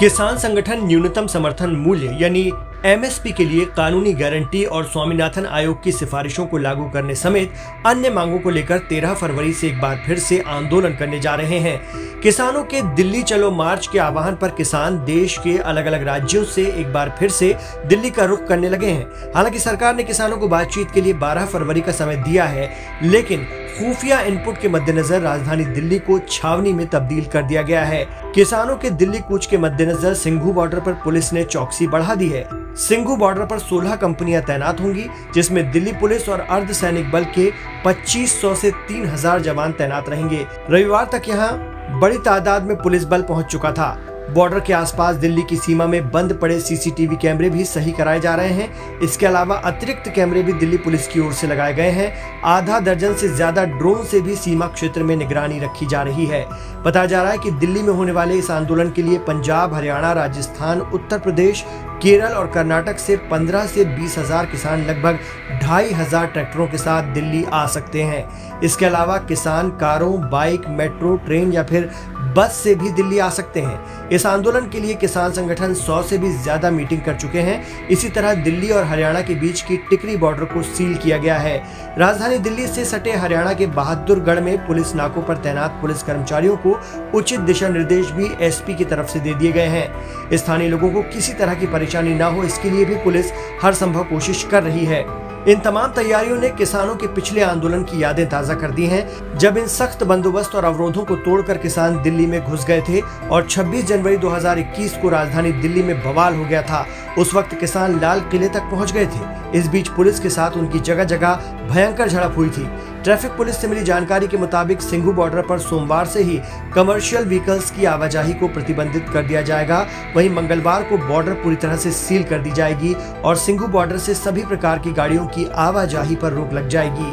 किसान संगठन न्यूनतम समर्थन मूल्य, यानी एमएसपी के लिए कानूनी गारंटी और स्वामीनाथन आयोग की सिफारिशों को लागू करने समेत अन्य मांगों को लेकर 13 फरवरी से एक बार फिर से आंदोलन करने जा रहे हैं। किसानों के दिल्ली चलो मार्च के आह्वान पर किसान देश के अलग अलग राज्यों से एक बार फिर से दिल्ली का रुख करने लगे हैं। हालाँकि सरकार ने किसानों को बातचीत के लिए 12 फरवरी का समय दिया है, लेकिन खुफिया इनपुट के मद्देनजर राजधानी दिल्ली को छावनी में तब्दील कर दिया गया है। किसानों के दिल्ली कूच के मद्देनजर सिंघू बॉर्डर पर पुलिस ने चौकसी बढ़ा दी है। सिंघू बॉर्डर पर 16 कंपनियाँ तैनात होंगी, जिसमें दिल्ली पुलिस और अर्ध सैनिक बल के 2500 से 3000 जवान तैनात रहेंगे। रविवार तक यहाँ बड़ी तादाद में पुलिस बल पहुँच चुका था। बॉर्डर के आसपास दिल्ली की सीमा में बंद पड़े सीसीटीवी कैमरे भी सही कराए जा रहे हैं। इसके अलावा अतिरिक्त कैमरे भी दिल्ली पुलिस की ओर से लगाए गए हैं। आधा दर्जन से ज़्यादा ड्रोन से भी सीमा क्षेत्र में निगरानी रखी जा रही है। बताया जा रहा है कि दिल्ली में होने वाले इस आंदोलन के लिए पंजाब, हरियाणा, राजस्थान, उत्तर प्रदेश, केरल और कर्नाटक से 15 से बीस हज़ार किसान लगभग ढाई हज़ार ट्रैक्टरों के साथ दिल्ली आ सकते हैं। इसके अलावा किसान, कारों, बाइक, मेट्रो, ट्रेन या फिर बस से भी दिल्ली आ सकते हैं। इस आंदोलन के लिए किसान संगठन 100 से भी ज़्यादा मीटिंग कर चुके हैं। इसी तरह दिल्ली और हरियाणा के बीच की टिकरी बॉर्डर को सील किया गया है। राजधानी दिल्ली से सटे हरियाणा के बहादुरगढ़ में पुलिस नाकों पर तैनात पुलिस कर्मचारियों को उचित दिशा निर्देश भी एसपी की तरफ़ से दे दिए गए हैं। स्थानीय लोगों को किसी तरह की परेशानी न हो, इसके लिए भी पुलिस हर संभव कोशिश कर रही है। इन तमाम तैयारियों ने किसानों के पिछले आंदोलन की यादें ताज़ा कर दी हैं। जब इन सख्त बंदोबस्त और अवरोधों को तोड़कर किसान दिल्ली में घुस गए थे और 26 जनवरी 2021 को राजधानी दिल्ली में बवाल हो गया था। उस वक्त किसान लाल किले तक पहुँच गए थे। इस बीच पुलिस के साथ उनकी जगह जगह भयंकर झड़प हुई थी। ट्रैफ़िक पुलिस से मिली जानकारी के मुताबिक सिंघू बॉर्डर पर सोमवार से ही कमर्शियल व्हीकल्स की आवाजाही को प्रतिबंधित कर दिया जाएगा। वहीं मंगलवार को बॉर्डर पूरी तरह से सील कर दी जाएगी और सिंघू बॉर्डर से सभी प्रकार की गाड़ियों की आवाजाही पर रोक लग जाएगी।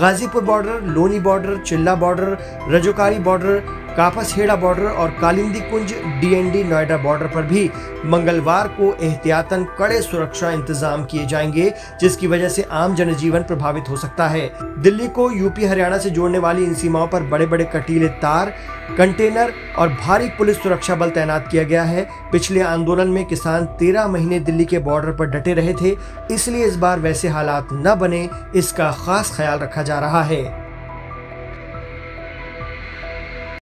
Ghazipur border, Loni border, Chilla border, Rajokari border Kapashera border और कालिंदी कुंज डीएनडी नोएडा बॉर्डर पर भी मंगलवार को एहतियातन कड़े सुरक्षा इंतज़ाम किए जाएँगे, जिसकी वजह से आम जनजीवन प्रभावित हो सकता है। दिल्ली को यूपी, हरियाणा से जोड़ने वाली इन सीमाओं पर बड़े बड़े कटीले तार, कंटेनर और भारी पुलिस सुरक्षा बल तैनात किया गया है। पिछले आंदोलन में किसान तेरह महीने दिल्ली के बॉर्डर पर डटे रहे थे, इसलिए इस बार वैसे हालात न बने, इसका खास ख्याल रखा जा रहा है।